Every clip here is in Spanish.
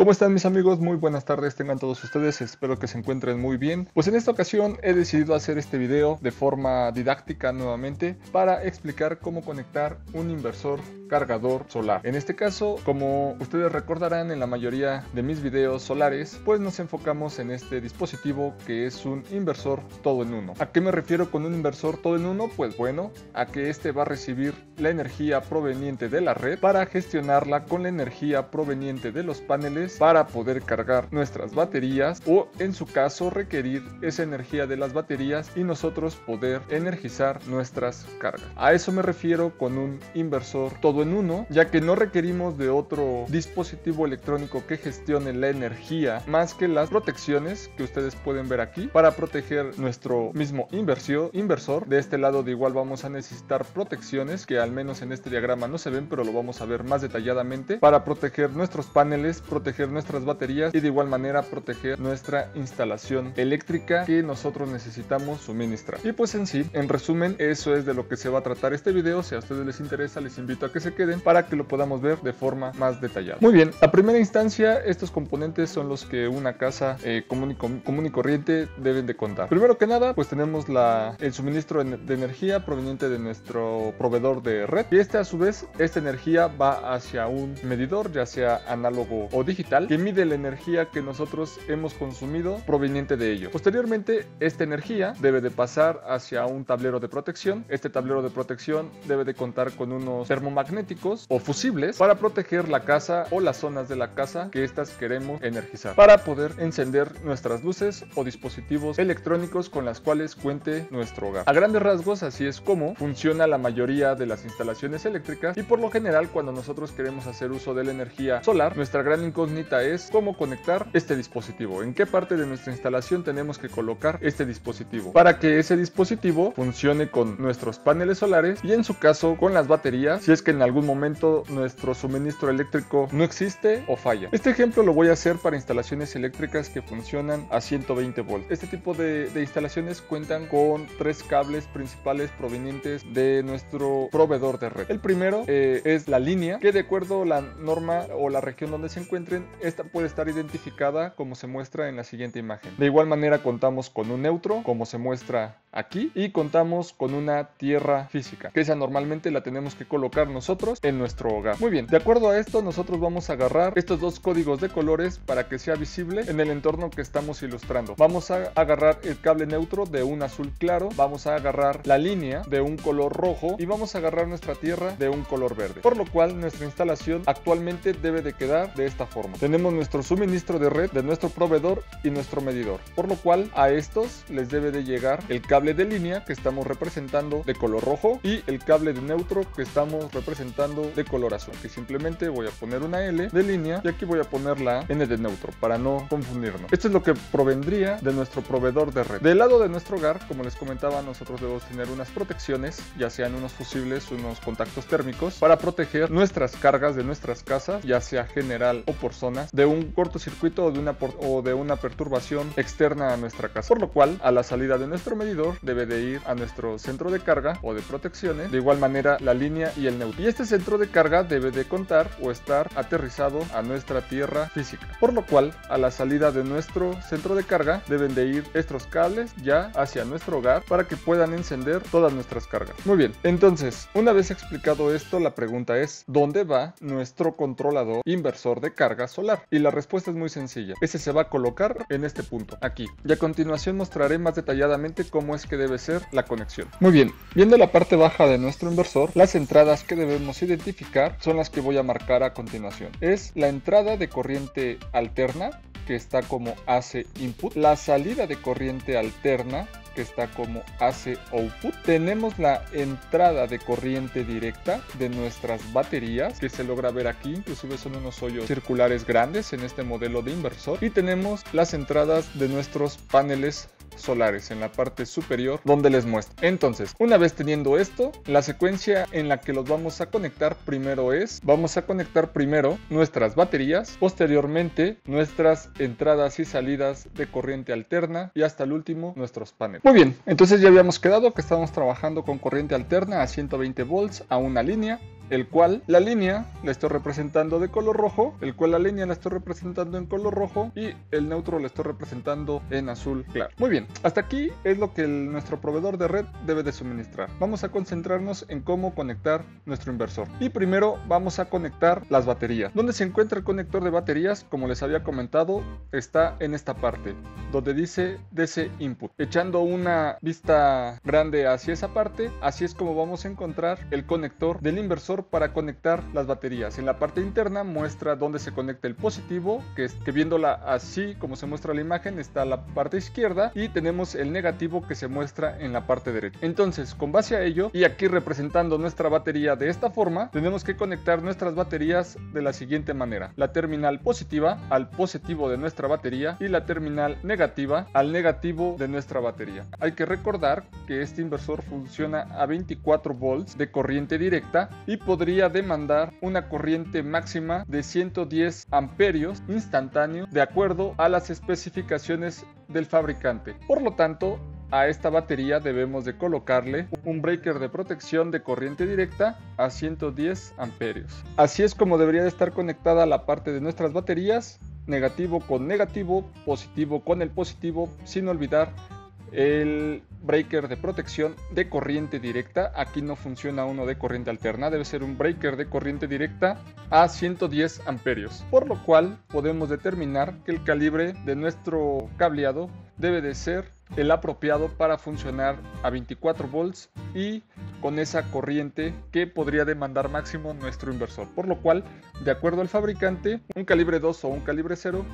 ¿Cómo están mis amigos? Muy buenas tardes tengan todos ustedes, espero que se encuentren muy bien. Pues en esta ocasión he decidido hacer este video de forma didáctica nuevamente para explicar cómo conectar un inversor cargador solar. En este caso, como ustedes recordarán en la mayoría de mis videos solares, pues nos enfocamos en este dispositivo que es un inversor todo en uno. ¿A qué me refiero con un inversor todo en uno? Pues bueno, a que este va a recibir la energía proveniente de la red para gestionarla con la energía proveniente de los paneles para poder cargar nuestras baterías o en su caso requerir esa energía de las baterías y nosotros poder energizar nuestras cargas. A eso me refiero con un inversor todo en uno, ya que no requerimos de otro dispositivo electrónico que gestione la energía más que las protecciones que ustedes pueden ver aquí para proteger nuestro mismo inversión, inversor. De este lado de igual vamos a necesitar protecciones que al menos en este diagrama no se ven, pero lo vamos a ver más detalladamente para proteger nuestros paneles, proteger nuestras baterías y de igual manera proteger nuestra instalación eléctrica que nosotros necesitamos suministrar. Y pues en sí, en resumen, eso es de lo que se va a tratar este video. Si a ustedes les interesa, les invito a que se queden para que lo podamos ver de forma más detallada. Muy bien, a primera instancia, estos componentes son los que una casa eh, común, y, corriente deben de contar. Primero que nada, pues tenemos la, el suministro de energía proveniente de nuestro proveedor de red y este a su vez, esta energía va hacia un medidor, ya sea análogo o digital que mide la energía que nosotros hemos consumido proveniente de ello. Posteriormente, esta energía debe de pasar hacia un tablero de protección. Este tablero de protección debe de contar con unos termomagnéticos o fusibles para proteger la casa o las zonas de la casa que estas queremos energizar para poder encender nuestras luces o dispositivos electrónicos con las cuales cuente nuestro hogar. A grandes rasgos, así es como funciona la mayoría de las instalaciones eléctricas y por lo general cuando nosotros queremos hacer uso de la energía solar, nuestra gran incógnita es cómo conectar este dispositivo. En qué parte de nuestra instalación tenemos que colocar este dispositivo para que ese dispositivo funcione con nuestros paneles solares y en su caso con las baterías si es que en algún momento nuestro suministro eléctrico no existe o falla. Este ejemplo lo voy a hacer para instalaciones eléctricas que funcionan a 120 volts. Este tipo de, instalaciones cuentan con tres cables principales provenientes de nuestro proveedor de red. El primero eh, es la línea que de acuerdo a la norma o la región donde se esta puede estar identificada como se muestra en la siguiente imagen. De igual manera contamos con un neutro, como se muestra aquí, y contamos con una tierra física, que esa normalmente la tenemos que colocar nosotros en nuestro hogar. Muy bien, de acuerdo a esto nosotros vamos a agarrar estos dos códigos de colores para que sea visible en el entorno que estamos ilustrando. Vamos a agarrar el cable neutro de un azul claro, vamos a agarrar la línea de un color rojo y vamos a agarrar nuestra tierra de un color verde. Por lo cual nuestra instalación actualmente debe de quedar de esta forma tenemos nuestro suministro de red de nuestro proveedor y nuestro medidor, por lo cual a estos les debe de llegar el cable de línea que estamos representando de color rojo y el cable de neutro que estamos representando de color azul, que simplemente voy a poner una L de línea y aquí voy a poner la N de neutro para no confundirnos. Esto es lo que provendría de nuestro proveedor de red. Del lado de nuestro hogar, como les comentaba, nosotros debemos tener unas protecciones, ya sean unos fusibles, unos contactos térmicos, para proteger nuestras cargas de nuestras casas, ya sea general o por de un cortocircuito o de una, o de una perturbación externa a nuestra casa. Por lo cual, a la salida de nuestro medidor debe de ir a nuestro centro de carga o de protecciones, de igual manera la línea y el neutro. Y este centro de carga debe de contar o estar aterrizado a nuestra tierra física. Por lo cual, a la salida de nuestro centro de carga deben de ir estos cables ya hacia nuestro hogar para que puedan encender todas nuestras cargas. Muy bien, entonces, una vez explicado esto, la pregunta es, ¿dónde va nuestro controlador inversor de cargas y la respuesta es muy sencilla. Ese se va a colocar en este punto, aquí. Y a continuación mostraré más detalladamente cómo es que debe ser la conexión. Muy bien, viendo la parte baja de nuestro inversor, las entradas que debemos identificar son las que voy a marcar a continuación. Es la entrada de corriente alterna, que está como AC input, la salida de corriente alterna que está como AC output. Tenemos la entrada de corriente directa de nuestras baterías que se logra ver aquí, inclusive son unos hoyos circulares grandes en este modelo de inversor. Y tenemos las entradas de nuestros paneles solares en la parte superior donde les muestro. Entonces, una vez teniendo esto, la secuencia en la que los vamos a conectar primero es, vamos a conectar primero nuestras baterías, posteriormente nuestras entradas y salidas de corriente alterna y hasta el último nuestros paneles. Muy bien, entonces ya habíamos quedado que estamos trabajando con corriente alterna a 120 volts a una línea el cual la línea la estoy representando de color rojo, el cual la línea la estoy representando en color rojo y el neutro la estoy representando en azul claro. Muy bien, hasta aquí es lo que nuestro proveedor de red debe de suministrar. Vamos a concentrarnos en cómo conectar nuestro inversor. Y primero vamos a conectar las baterías. ¿Dónde se encuentra el conector de baterías? Como les había comentado, está en esta parte, donde dice DC Input. Echando una vista grande hacia esa parte, así es como vamos a encontrar el conector del inversor para conectar las baterías. En la parte interna muestra dónde se conecta el positivo, que, es, que viéndola así como se muestra la imagen está la parte izquierda y tenemos el negativo que se muestra en la parte derecha. Entonces, con base a ello y aquí representando nuestra batería de esta forma, tenemos que conectar nuestras baterías de la siguiente manera. La terminal positiva al positivo de nuestra batería y la terminal negativa al negativo de nuestra batería. Hay que recordar que este inversor funciona a 24 volts de corriente directa y podría demandar una corriente máxima de 110 amperios instantáneo de acuerdo a las especificaciones del fabricante. Por lo tanto, a esta batería debemos de colocarle un breaker de protección de corriente directa a 110 amperios. Así es como debería de estar conectada la parte de nuestras baterías, negativo con negativo, positivo con el positivo, sin olvidar el breaker de protección de corriente directa. Aquí no funciona uno de corriente alterna, debe ser un breaker de corriente directa a 110 amperios. Por lo cual podemos determinar que el calibre de nuestro cableado debe de ser el apropiado para funcionar a 24 volts y con esa corriente que podría demandar máximo nuestro inversor. Por lo cual, de acuerdo al fabricante, un calibre 2 o un calibre 0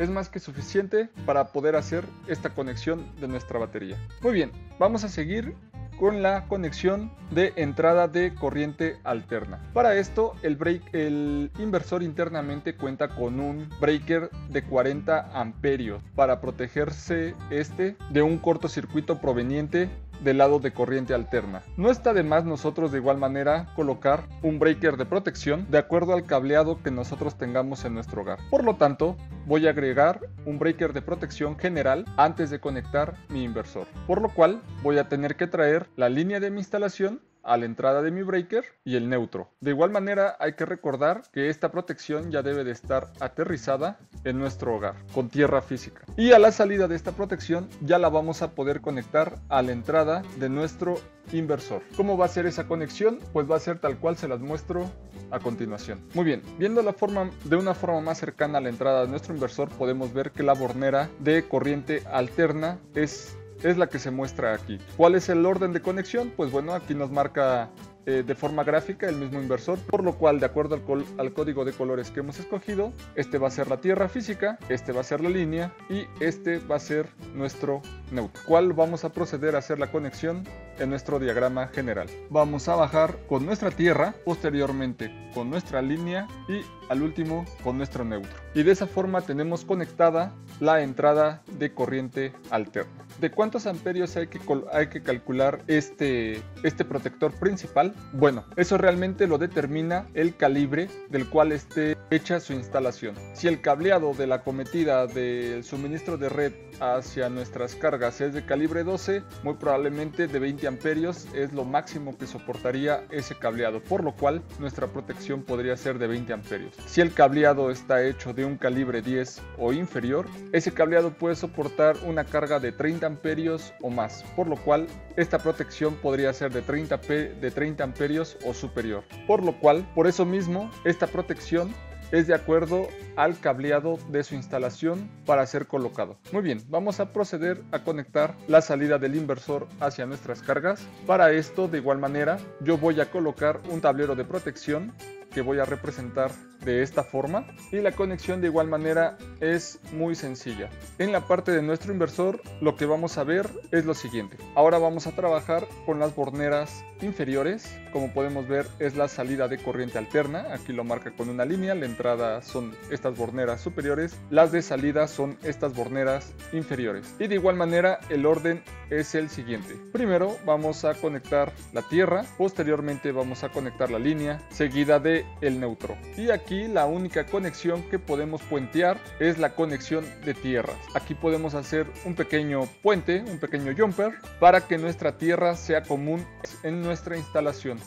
es más que suficiente para poder hacer esta conexión de nuestra batería. Muy bien, vamos a seguir con la conexión de entrada de corriente alterna. Para esto el, inversor internamente cuenta con un breaker de 40 amperios para protegerse este de un cortocircuito proveniente del lado de corriente alterna. No está de más nosotros de igual manera colocar un breaker de protección de acuerdo al cableado que nosotros tengamos en nuestro hogar. Por lo tanto, voy a agregar un breaker de protección general antes de conectar mi inversor. Por lo cual voy a tener que traer la línea de mi instalación a la entrada de mi breaker y el neutro. De igual manera hay que recordar que esta protección ya debe de estar aterrizada en nuestro hogar con tierra física. Y a la salida de esta protección ya la vamos a poder conectar a la entrada de nuestro inversor. ¿Cómo va a ser esa conexión? Pues va a ser tal cual se las muestro a continuación. Muy bien, viendo la forma de una forma más cercana a la entrada de nuestro inversor podemos ver que la bornera de corriente alterna es es la que se muestra aquí. ¿Cuál es el orden de conexión? Pues bueno, aquí nos marca eh, de forma gráfica el mismo inversor, por lo cual de acuerdo al, al, código de colores que hemos escogido, este va a ser la tierra física, este va a ser la línea y este va a ser nuestro neutro. ¿Cuál vamos a proceder a hacer la conexión en nuestro diagrama general? Vamos a bajar con nuestra tierra, posteriormente con nuestra línea y al último con nuestro neutro. Y de esa forma tenemos conectada la entrada de corriente alterna. ¿De cuántos amperios hay que, hay que calcular este, este protector principal? Bueno, eso realmente lo determina el calibre del cual esté hecha su instalación. Si el cableado de la cometida del suministro de red hacia nuestras cargas es de calibre 12, muy probablemente de 20 amperios es lo máximo que soportaría ese cableado, por lo cual nuestra protección podría ser de 20 amperios. Si el cableado está hecho de un calibre 10 o inferior, ese cableado puede soportar una carga de 30 amperios o más, por lo cual esta protección podría ser de 30, de 30 amperios o superior. Por lo cual, por eso mismo, esta protección es de acuerdo al cableado de su instalación para ser colocado. Muy bien, vamos a proceder a conectar la salida del inversor hacia nuestras cargas. Para esto, de igual manera, yo voy a colocar un tablero de protección que voy a representar de esta forma y la conexión de igual manera es muy sencilla. En la parte de nuestro inversor lo que vamos a ver es lo siguiente. Ahora vamos a trabajar con las borneras inferiores. Como podemos ver es la salida de corriente alterna. Aquí lo marca con una línea. La entrada son estas borneras superiores. Las de salida son estas borneras inferiores. Y de igual manera el orden es el siguiente. Primero vamos a conectar la tierra. Posteriormente vamos a conectar la línea seguida de el neutro. Y aquí la única conexión que podemos puentear es la conexión de tierras. Aquí podemos hacer un pequeño puente, un pequeño jumper, para que nuestra tierra sea común en nuestra instalación.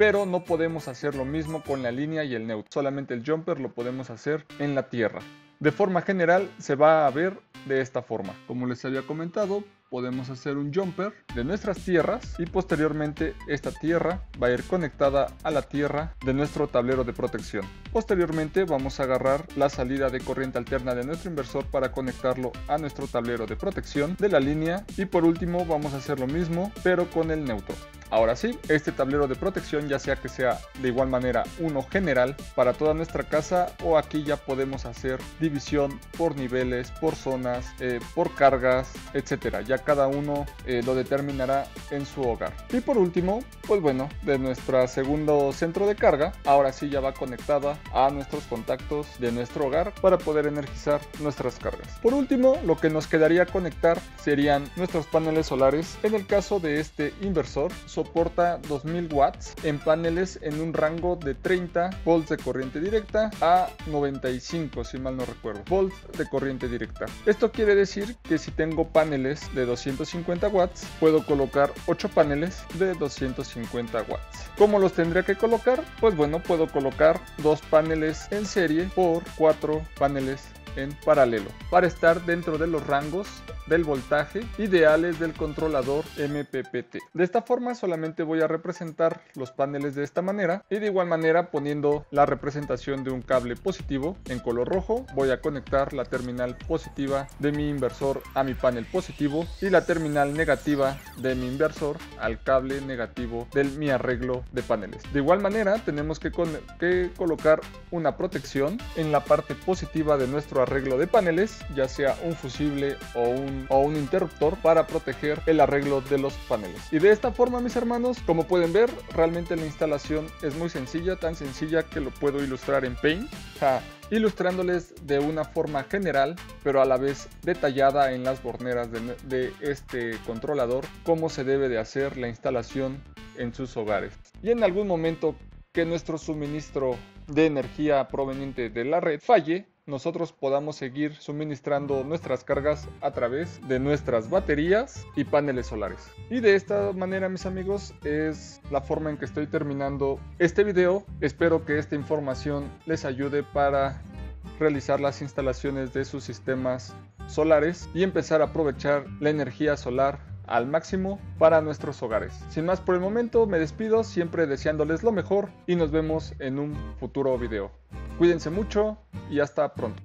pero no podemos hacer lo mismo con la línea y el neutro. Solamente el jumper lo podemos hacer en la tierra. De forma general se va a ver de esta forma. Como les había comentado, podemos hacer un jumper de nuestras tierras y posteriormente esta tierra va a ir conectada a la tierra de nuestro tablero de protección. Posteriormente vamos a agarrar la salida de corriente alterna de nuestro inversor para conectarlo a nuestro tablero de protección de la línea y por último vamos a hacer lo mismo pero con el neutro. Ahora sí, este tablero de protección ya sea que sea de igual manera uno general para toda nuestra casa o aquí ya podemos hacer división por niveles, por zonas, eh, por cargas, etcétera. Ya cada uno eh, lo determinará en su hogar. Y por último, pues bueno, de nuestro segundo centro de carga, ahora sí ya va conectada a nuestros contactos de nuestro hogar para poder energizar nuestras cargas. Por último, lo que nos quedaría conectar serían nuestros paneles solares. En el caso de este inversor, soporta 2000 watts en paneles en un rango de 30 volts de corriente directa a 95, si mal no recuerdo, volts de corriente directa. Esto quiere decir que si tengo paneles de 250 watts, puedo colocar 8 paneles de 250 watts. ¿Cómo los tendría que colocar? Pues bueno, puedo colocar dos paneles en serie por 4 paneles en paralelo para estar dentro de los rangos del voltaje ideales del controlador MPPT. De esta forma solamente voy a representar los paneles de esta manera y de igual manera poniendo la representación de un cable positivo en color rojo voy a conectar la terminal positiva de mi inversor a mi panel positivo y la terminal negativa de mi inversor al cable negativo de mi arreglo de paneles. De igual manera tenemos que, que colocar una protección en la parte positiva de nuestro arreglo de paneles ya sea un fusible o un o un interruptor para proteger el arreglo de los paneles. Y de esta forma mis hermanos, como pueden ver, realmente la instalación es muy sencilla, tan sencilla que lo puedo ilustrar en Paint. ilustrándoles de una forma general, pero a la vez detallada en las borneras de, de, este controlador, cómo se debe de hacer la instalación en sus hogares. Y en algún momento que nuestro suministro de energía proveniente de la red falle, nosotros podamos seguir suministrando nuestras cargas a través de nuestras baterías y paneles solares. Y de esta manera, mis amigos, es la forma en que estoy terminando este video. Espero que esta información les ayude para realizar las instalaciones de sus sistemas solares y empezar a aprovechar la energía solar al máximo para nuestros hogares. Sin más por el momento, me despido siempre deseándoles lo mejor y nos vemos en un futuro video. Cuídense mucho y hasta pronto.